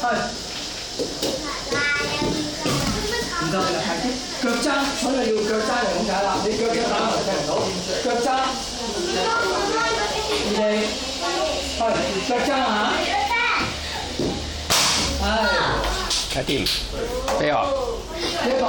係。唔得啦，係腳踭，所以要腳踭就咁解啦。你腳一打我聽唔到，腳踭，二你，係腳踭啊！係。睇掂，飛學。呢個